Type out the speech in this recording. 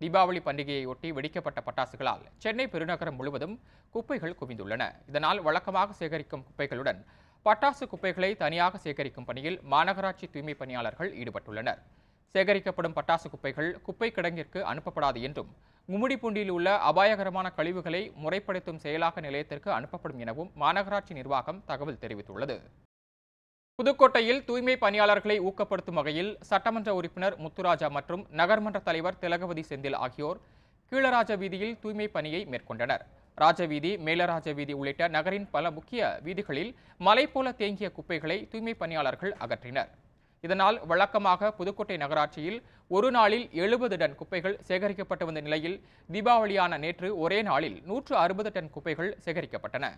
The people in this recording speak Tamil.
தீபாவளி பண்டிகையையொட்டி வெடிக்கப்பட்ட பட்டாசுகளால் சென்னை பெருநகரம் முழுவதும் குப்பைகள் குவிந்துள்ளன. இதனால் வழக்கமாக சேகரிக்கும் குப்பைகளுடன் பட்டாசு குப்பைகளை தனியாக சேகரிக்கும் பணியில் மாநகராட்சி தூய்மை பணியாளர்கள் ஈடுபட்டுள்ளனர். சேகரிக்கப்படும் பட்டாசு குப்பைகள் குப்பை கிடங்கிற்கு அனுப்பப்படாது என்றும் கும்மிடிப்பூண்டியில் உள்ள அபாயகரமான கழிவுகளை முறைப்படுத்தும் செயலாக்க நிலையத்திற்கு அனுப்பப்படும் எனவும் மாநகராட்சி நிர்வாகம் தகவல் தெரிவித்துள்ளது. புதுக்கோட்டையில் தூய்மை பணியாளர்களை ஊக்கப்படுத்தும் வகையில் சட்டமன்ற உறுப்பினர் முத்துராஜா மற்றும் நகர்மன்ற தலைவர் திலகவதி செந்தில் ஆகியோர் கீழராஜ வீதியில் தூய்மை பணியை மேற்கொண்டனர். ராஜவீதி மேலராஜ வீதி உள்ளிட்ட நகரின் பல முக்கிய வீதிகளில் மலை போல தேங்கிய குப்பைகளை தூய்மை பணியாளர்கள் அகற்றினர். இதனால் வழக்கமாக புதுக்கோட்டை நகராட்சியில் ஒரு நாளில் எழுபது டன் குப்பைகள் சேகரிக்கப்பட்டு வந்த நிலையில் தீபாவளியான நேற்று ஒரே நாளில் நூற்று அறுபது டன் குப்பைகள் சேகரிக்கப்பட்டன.